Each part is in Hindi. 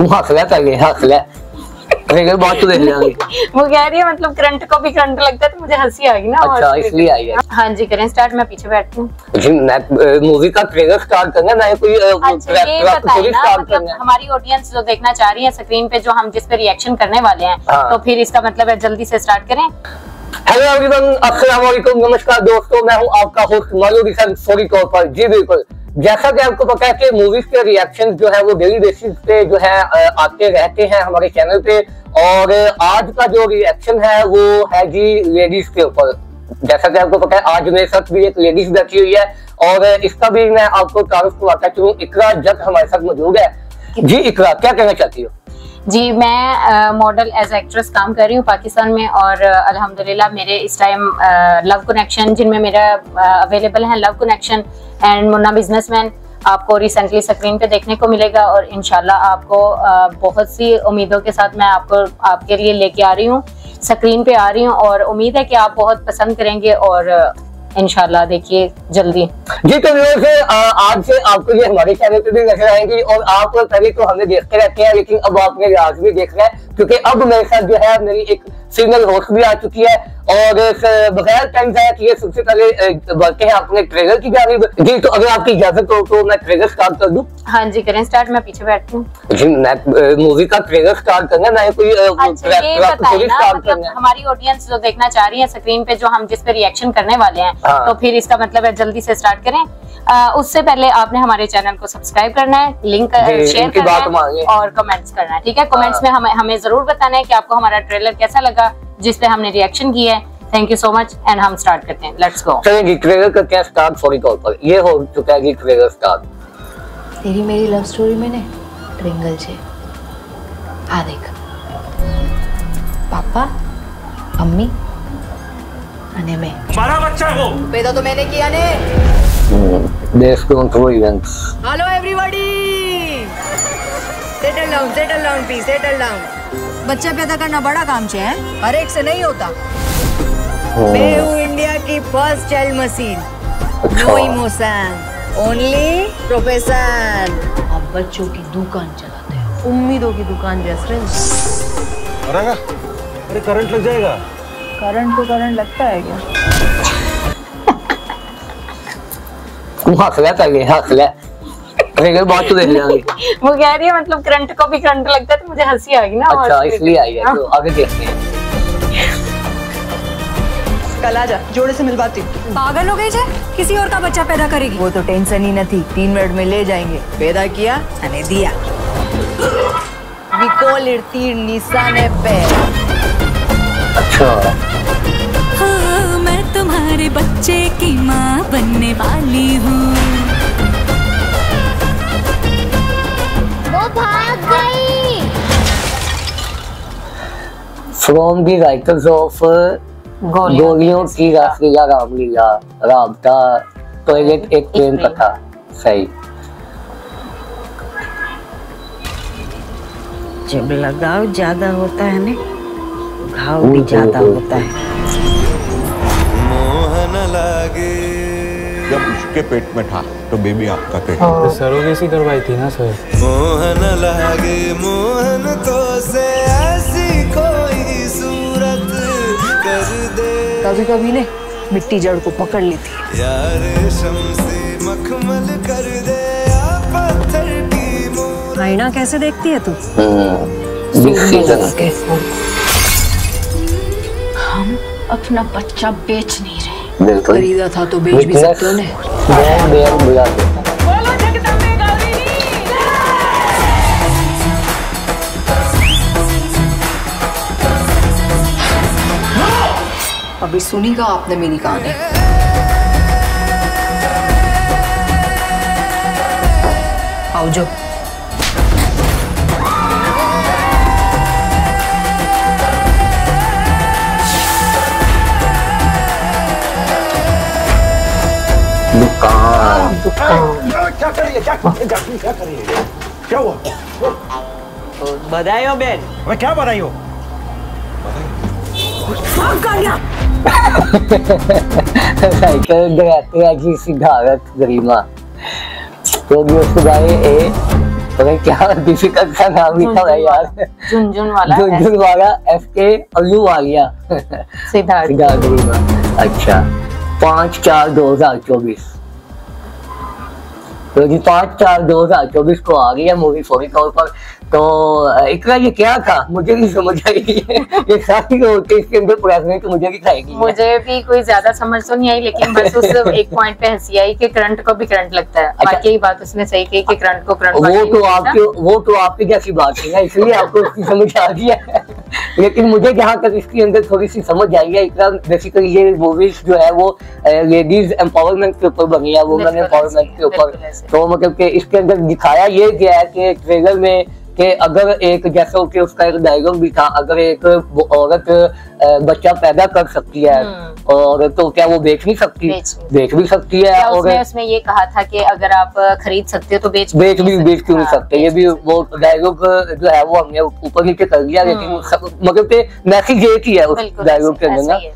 हंस लिया कर हंस तो देख लेंगे। वो कह रही है मतलब करंट को भी करंट लगता है तो मुझे हँसी आ गई ना अच्छा इसलिए आई है। हाँ जी करें स्टार्ट मैं पीछे बैठती हूँ। जी मैं मूवी का ट्रेलर स्टार्ट करना मैं कोई स्टार्ट मतलब है। हमारी ऑडियंस जो देखना चाह रही है स्क्रीन पे जो हम जिस पे रिएक्शन करने वाले हैं हाँ। तो फिर इसका मतलब है जल्दी से स्टार्ट करें। हेलो एवरीवन अस्सलाम वालेकुम नमस्कार दोस्तों मैं हूँ आपका होस्ट हसन सॉरी कॉल पर। जी बिल्कुल। जैसा कि आपको पता है कि मूवीज़ के रिएक्शंस जो है वो डेली बेसिस पे जो है आते रहते हैं हमारे चैनल पे। और आज का जो रिएक्शन है वो है जी लेडीज़ के ऊपर। जैसा कि आपको पता है आज मेरे साथ भी एक लेडीज़ बैठी हुई है। और इसका भी मैं आपको तारुफ करवाता चलूँ इकरा जग हमारे साथ मौजूद है। जी इकरा क्या कहना चाहती हो? जी, मैं मॉडल एज एक्ट्रेस काम कर रही हूँ पाकिस्तान में और अल्हम्दुलिल्लाह मेरे इस टाइम लव कनेक्शन जिनमें मेरा अवेलेबल है love connection and Munna businessman आपको रिसेंटली स्क्रीन पे देखने को मिलेगा और इनशाला आपको बहुत सी उम्मीदों के साथ मैं आपको, आपके लिए लेके आ रही हूँ स्क्रीन पे आ रही हूँ और उम्मीद है कि आप बहुत पसंद करेंगे और इंशाल्लाह, देखिए, जल्दी। जी तो आज से आपको ये हमारे चैनल पे भी नज़र आएँगी और आप पहले तो हमें देखते रहते हैं, लेकिन अब आपने आज भी देखना हैं। क्योंकि अब मेरे साथ जो है मेरी एक फीमेल होस्ट भी आ चुकी है और बगैर टाइम जाया किए सबसे पहले बढ़ते हैं अपने ट्रेलर की जानिब जी तो अगर आपकी इजाज़त हो तो मैं ट्रेलर स्टार्ट कर दूँ। हाँ जी करें स्टार्ट मैं पीछे बैठती हूँ। जी मैं मूवी का ट्रेलर स्टार्ट करना मैं कोई अच्छा मतलब हमारी ऑडियंस जो देखना चाह रही है स्क्रीन पे जो हम जिस पे रिएक्शन करने वाले हैं हाँ। तो फिर इसका मतलब है जल्दी से स्टार्ट करें। अ, उससे पहले आपने हमारे चैनल को सब्सक्राइब करना है लिंक शेयर करना है और कमेंट्स करना है ठीक है? कमेंट्स हाँ। में हमें हमें जरूर बताना है कि आपको हमारा ट्रेलर कैसा लगा जिस पे हमने रिएक्शन किया है thank you so much and हम स्टार्ट करते हैं लेट्स गो चलिए जी ट्रेलर करते हैं स्टार्ट सॉरी कॉल पर ये हो चुका है जी ट्रेलर स्टार्ट તેરી મેરી લવ સ્ટોરી में ને ટ્રિંગલ છે આ દેખ પાપા મમ્મી અને મેં हमारा बच्चा है वो પેદા તો मैंने किया ने देश के उन events hello everybody settle down settle down please settle down बच्चा पैदा करना बड़ा काम है हर एक से नहीं होता। मैं हूँ इंडिया की first child machine no emotion only profession अब बच्चों की दुकान चलाते हैं उम्मीदों की दुकान जैसे अरे अरे करंट लग जाएगा। करंट को करंट लगता है क्या? तू हंस कर हंस लिया ट्रेलर बहुत तो देख लेंगे। वो कह रही है मतलब करंट को भी करंट लगता है तो मुझे हँसी आ गई ना अच्छा इसलिए आई है तो आगे देखते हैं। कल आ जा जोड़े से मिलवाती पागल हो गई है किसी और का बच्चा पैदा करेगी। वो तो टेंशन ही न थी तीन मिनट में ले जाएँगे। पैदा किया अने दिया। विकोल तीर निशाने पे अच्छा। हाँ, मैं तुम्हारे बच्चे की माँ बनने वाली हूँ। फ्रॉम दी राइटर्स ऑफ़ गोलियों की रासलीला रामलीला राबता टॉयलेट एक प्रेम कथा सही। जब लगाव ज़्यादा होता है ना घाव भी ज़्यादा होता है मोहन लागे। जब उसके पेट में था तो बेबी आपका पेट। सरोगेसी करवाई थी ना सर? मोहन लागे मोहन तो से ऐसी कभी कभी ने मिट्टी जड़ को पकड़ ली थी यार शमसी मखमल कर दे पत्थर की आईना कैसे देखती है तू? हम अपना बच्चा बेच नहीं रहे। खरीदा था तो बेच भी सकते हो ने अभी सुनी का आपने मेरी कहानी। आओ जो दुकान। क्या करिए क्या करिए क्या करिए क्या हुआ? बधाई हो बेन मैं क्या बनाई हो? साइकिल डराते हैं गरिमा तो भी उसको भाई ए पता क्या डिफ़िकल्ट सा नाम लिखा हुआ यार झुनझुन वाला झुनझुन वाला एफ़ के अल्लू वालिया सिद्धार्थ। सिद्धार्थ गरिमा अच्छा पाँच चार दो हज़ार चौबीस। तो जी पाँच चार दो हज़ार चौबीस को आ गई है मूवी फौरी तौर पर। तो इकरा ये क्या था? मुझे नहीं समझ आई। ये सारी इसके अंदर प्रेगनेंट तो मुझे दिखाएगी मुझे भी कोई ज़्यादा समझ तो नहीं आई लेकिन बस उस एक पॉइंट पे हँसी आई कि करंट को भी करंट लगता है। अच्छा। बाकी बात उसने सही कही कि करंट को करंट वो तो आपके वो तो आपकी जैसी बात है इसलिए आपको उसकी समझ आ गई है। लेकिन मुझे जहाँ तक इसके अंदर थोड़ी सी समझ आई है इतना बेसिकली ये मूवीज़ जो है वो लेडीज़ एम्पावरमेंट के ऊपर बनी है वुमेन एम्पावरमेंट के ऊपर। तो मतलब के इसके अंदर दिखाया ये गया है कि ट्रेलर में कि अगर एक जैसा कि उसका एक डायलॉग भी था अगर एक औरत बच्चा पैदा कर सकती है। हम्म। और तो क्या वो बेच नहीं सकती बेच भी सकती है। और उसने उसमें ये कहा था कि अगर आप खरीद सकते हो तो बेच बेच भी बेच क्यों नहीं हाँ, सकते ये भी वो डायलॉग जो है वो हमने ऊपर नीचे कर दिया लेकिन हम्म। मतलब के मैसेज एक ही है उस डायलॉग के अंदर ना। ही,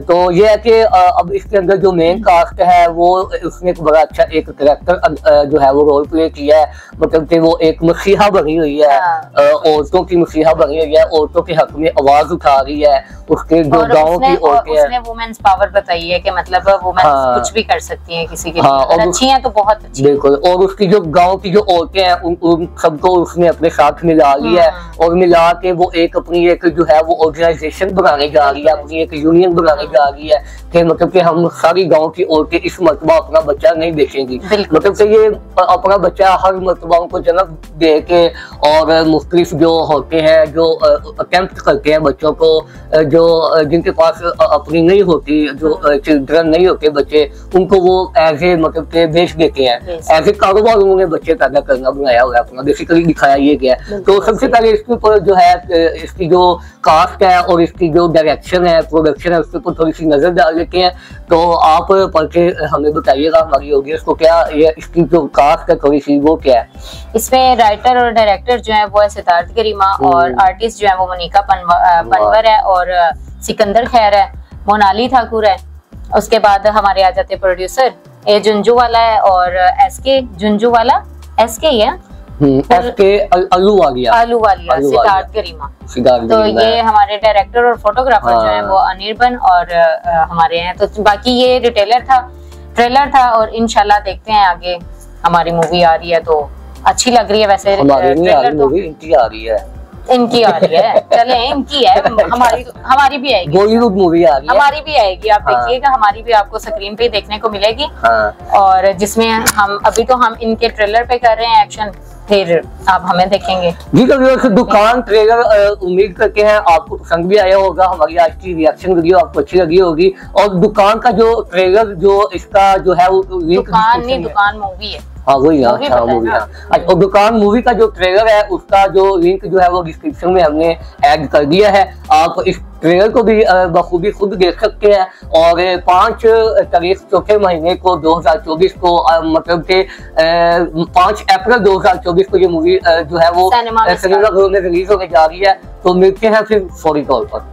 तो ये है कि अब इसके अंदर जो मेन कास्ट है वो उसने एक बड़ा अच्छा एक करेक्टर जो है वो रोल प्ले किया है। मतलब कि वो एक मसीहा बनी हुई है। हाँ। औरतों की मसीहा बनी हुई है। औरतों के हक में आवाज़ उठा रही है। उसके जो गाँव की और औरतें हैं। उसने वुमेन्स पावर बताई है कि मतलब वुमेन हाँ। कुछ भी कर सकती हैं किसी के हाँ, लिए। अच्छी हैं तो बहुत अच्छी बिल्कुल और उसकी जो गाँव की जो औरतें हैं उन, उन सबको उसने अपने साथ मिला लिया है। हम्म। और मिला के वो एक अपनी एक जो है वो ऑर्गेनाइजेशन बनाने जा रही है अपनी एक यूनियन बनाने जा रही है कि मतलब कि हम सारी गाँव की औरतें इस मरतबा अपना बच्चा नहीं देखेंगी। मतलब कि ये अपना बच्चा हर मरतबा उनको जन्म दे के और मुख्तलिफ़ जो होते हैं जो अटेम्प्ट करते हैं बच्चों को जो जिनके पास अपनी नहीं होती जो चिल्ड्रन नहीं होते बच्चे उनको वो ए मतलब के बेच देते हैं। ए कारोबार उन्होंने बच्चे पैदा करना बनाया हुआ है अपना बेसिकली दिखाया ये गया। तो सबसे पहले इसके ऊपर जो है इसकी जो कास्ट है और इसकी जो डायरेक्शन है प्रोडक्शन है उसके ऊपर थोड़ी सी नज़र डाल लेते हैं। तो आप पढ़ हमें बताइएगा हमारी ऑडियंस को क्या ये इसकी जो कास्ट है थोड़ी सी वो क्या है। इसमें राइटर और डायरेक्टर जो है वो है सिद्धार्थ गरिमा और हम्म। आर्टिस्ट जो है वो मनिका पनव- पनवर। है और सिकंदर खैर है मोनाली ठाकुर है। उसके बाद हमारे आ जाते प्रोड्यूसर ए जुंजू वाला है और एस के जुंजू वाला। एस के ही है? आलू वालिया सिद्धार्थ गरिमा। तो ये हमारे डायरेक्टर और फोटोग्राफर जो है हाँ। वो अनिर्बन और हमारे हैं। तो बाकी ये रिटेलर था ट्रेलर था और इनशाला देखते हैं आगे हमारी मूवी आ रही है तो अच्छी लग रही है वैसे हमारी नहीं आ ट्रेलर रही तो। मूवी इनकी आ रही है। इनकी आ रही है। चले इनकी है। हमारी हमारी भी आएगी। बॉलीवुड मूवी आ रही है। हमारी भी आएगी। आप हाँ। देखिएगा हमारी भी आपको स्क्रीन पे देखने को मिलेगी। हाँ। और जिसमें हम अभी तो हम इनके ट्रेलर पे कर रहे हैं एक्शन फिर आप हमें देखेंगे। जी तो व्यूअर्स दुकान ट्रेलर उम्मीद करके हैं। आपको पसंद भी आया होगा हमारी आज की रिएक्शन वीडियो आपको अच्छी लगी होगी। और दुकान का जो ट्रेलर जो इसका जो है वो दुकान नहीं दुकान मूवी है। हाँ वही हाँ अच्छा मूवी हाँ अच्छा, और दुकान मूवी का जो ट्रेलर है उसका जो लिंक जो है वो डिस्क्रिप्शन में हमने ऐड कर दिया है। आप इस ट्रेलर को भी बखूबी खुद देख सकते हैं। और पाँच तारीख चौथे महीने को 2024 को मतलब के पाँच अप्रैल 2024 को ये मूवी जो है वो सिनेमा घर में रिलीज़ होने जा रही है। तो मिलते हैं फिर फौरी तौर पर।